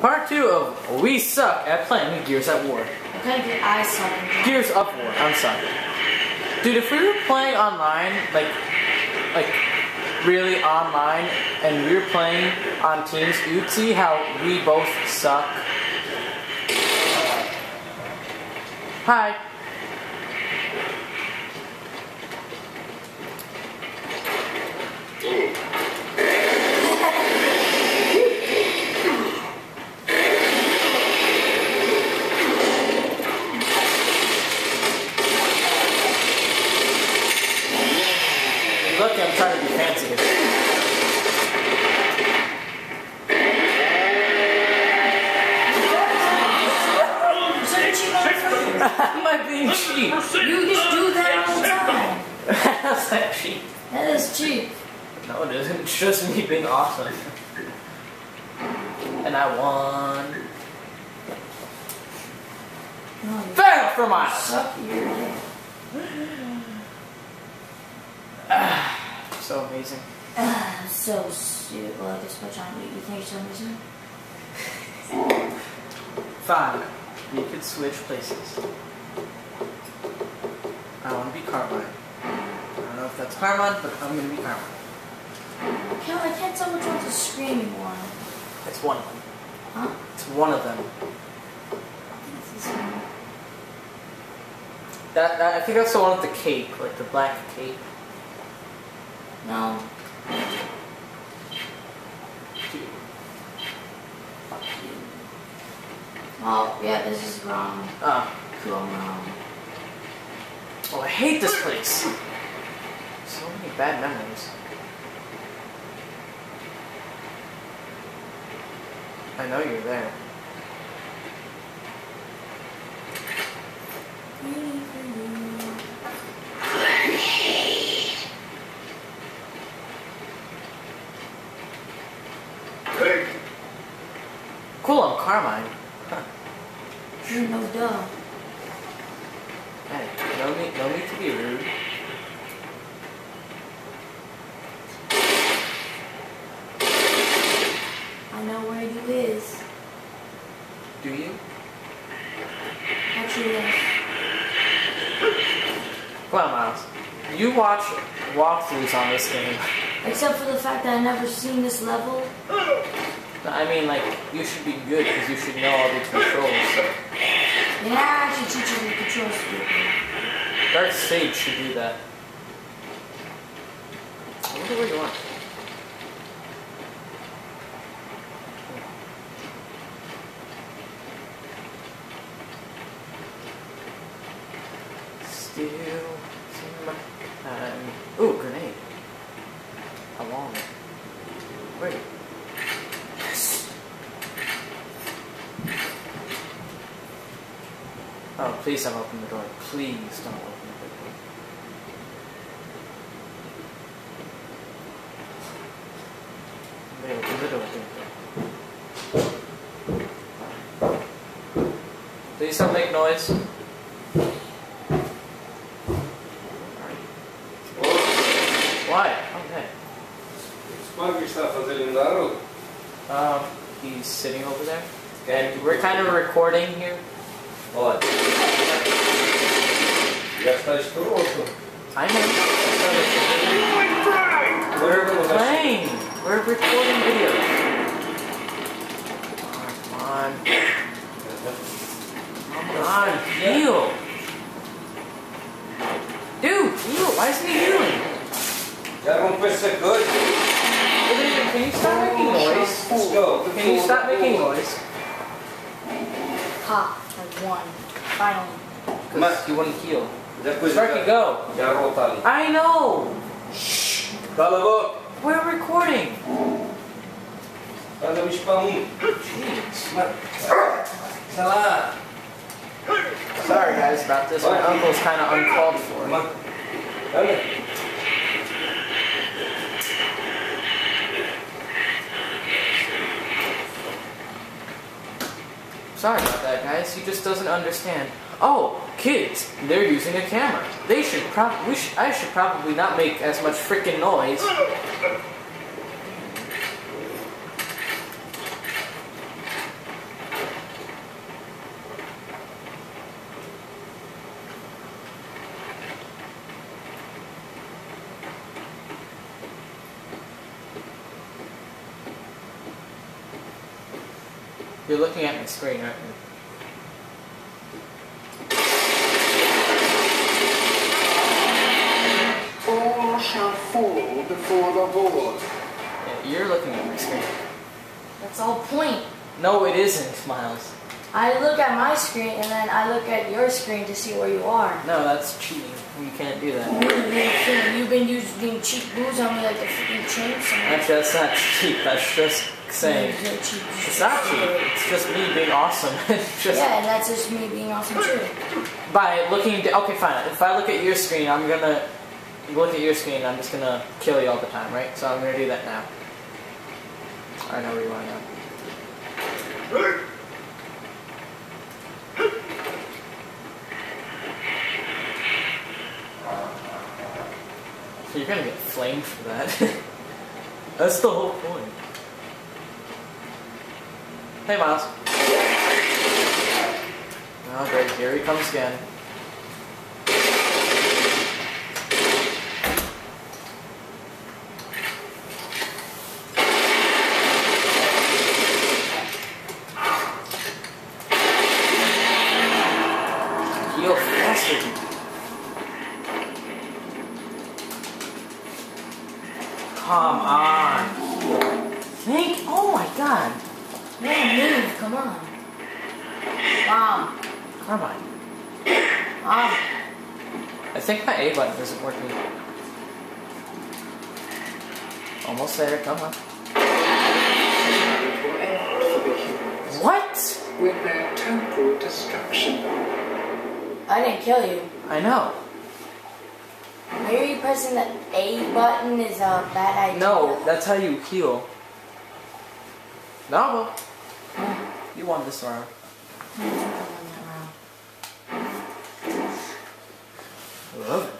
Part two of We Suck at Playing Gears at War. Kind of good I suck? Gears of War, I'm sorry. Dude, if we were playing online, like, like, really online, and we were playing on teams, you'd see how we both suck. Hi. Lucky I'm trying to be fancy here. Am I being cheap? You just do that all the time. How's that cheap? That is cheap. No, it isn't. It's just me being awesome. And I won. No, Fail for miles! suck your dick. So amazing. Ah, so stupid. Well, I guess what John, you you think you're so amazing? Fine. We could switch places. I want to be Carmine. I don't know if that's Carmine, but I'm gonna be Carmine. I can't, I can't tell which one's a screaming one. It's one of them. Huh? It's one of them. This is one. That, that I think that's the one with the cape, like the black cape. No. Dude. Oh, yeah, this is wrong. Ah. Cool, wrong. Oh, I hate this place. So many bad memories. I know you're there. Cool, I'm Carmine. Huh. Mm, no duh. Hey, no need, no need to be rude. I know where you is. Do you? Actually, yes. On, Miles. You watch walkthroughs on this game. Except for the fact that I never seen this level. I mean, like, you should be good because you should know all the controls. And I actually teach you the controls. Dark Sage should do that. I wonder where you are. Still in my. Ooh, grenade. How long? Wait. Oh, please don't open the door. Please don't open the door. They open the door. Please don't make noise. Why? Okay. Está fazendo em Daru? Um, he's sitting over there. And we're kind of recording here. Olha. Já está escroto. I know. We're playing. We're recording video. Come on. Come on, heal. Dude, heal. Why isn't he healing? Rompeu esse coisa? Can you stop making noise? Let's go. Can you stop making noise? Ha, I won. Finally. Because you want to heal. Já coisa. Sparky, go. Já volta ali. I know. Cala a boca. We're recording. Faz a bicho pra. Jeez. Sei lá. Sorry guys about this. My uncle's kind of uncalled for. guess he just doesn't understand. Oh, kids, they're using a camera. They should probably, sh I should probably not make as much freaking noise. You're looking at my screen, aren't you? Fall before the Lord. Yeah, you're looking at my screen. That's the whole point. No, it isn't, Miles. I look at my screen and then I look at your screen to see where you are. No, that's cheating. You can't do that. You- You've been using cheap booze on me like a freaking chainsaw. Actually, that's not cheap. That's just saying. You're cheap. It's not cheap. It's just me being awesome. Just Yeah, and that's just me being awesome too. by looking. d okay, fine. If I look at your screen, I'm gonna look at your screen. I'm just gonna kill you all the time, right? So I'm gonna do that now. I know where you want to go. So you're gonna get flamed for that. That's the whole point. Hey, Miles. Oh, great. Here he comes again. Heal faster. Come on. Think. Oh my god. No, move, come on. Mom, Come on. mom. I think my A button isn't working. Almost there. Come on. It will end for the humans What? with their total destruction. I didn't kill you. I know. Maybe pressing the A button is a bad idea. No, that's how you heal. No, you want this around. I love it.